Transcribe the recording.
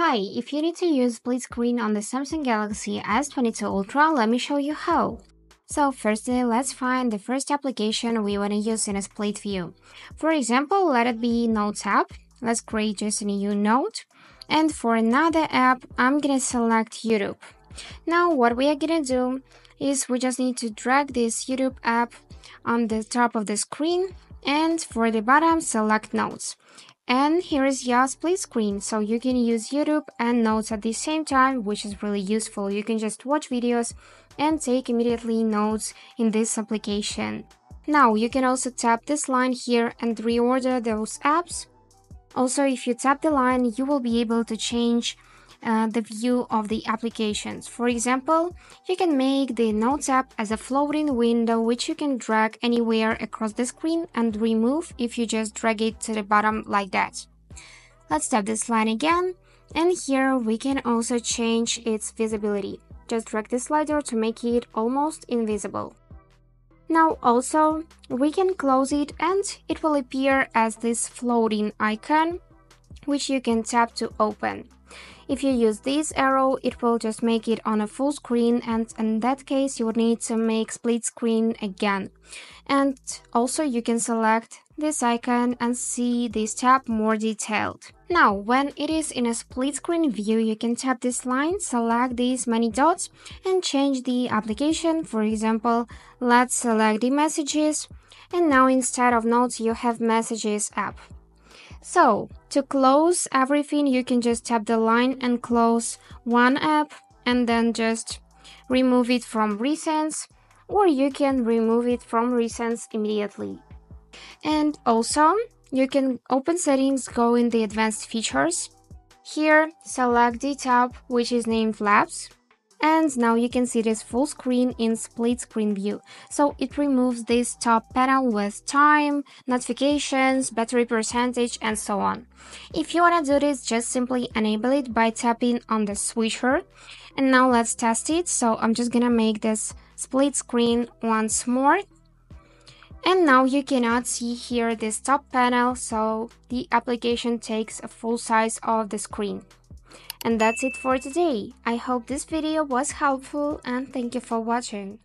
Hi, if you need to use split screen on the Samsung Galaxy S22 Ultra, let me show you how. So firstly, let's find the first application we want to use in a split view. For example, let it be Notes app. Let's create just a new note. And for another app, I'm gonna select YouTube. Now what we are gonna do is we just need to drag this YouTube app on the top of the screen and for the bottom select Notes. And here is your split screen, so you can use YouTube and notes at the same time, which is really useful. You can just watch videos and take immediately notes in this application. Now, you can also tap this line here and reorder those apps. Also, if you tap the line, you will be able to change uh, the view of the applications. For example, you can make the Notes app as a floating window which you can drag anywhere across the screen and remove if you just drag it to the bottom like that. Let's tap this line again and here we can also change its visibility. Just drag the slider to make it almost invisible. Now also, we can close it and it will appear as this floating icon, which you can tap to open. If you use this arrow, it will just make it on a full screen and in that case you would need to make split screen again. And also you can select this icon and see this tab more detailed. Now, when it is in a split screen view, you can tap this line, select these many dots and change the application. For example, let's select the messages and now instead of notes you have messages app. So, to close everything, you can just tap the line and close one app and then just remove it from recents or you can remove it from recents immediately. And also, you can open settings, go in the advanced features. Here, select the tab which is named Labs and now you can see this full screen in split screen view. So it removes this top panel with time, notifications, battery percentage and so on. If you want to do this, just simply enable it by tapping on the switcher. And now let's test it. So I'm just gonna make this split screen once more. And now you cannot see here this top panel, so the application takes a full size of the screen. And that's it for today. I hope this video was helpful and thank you for watching.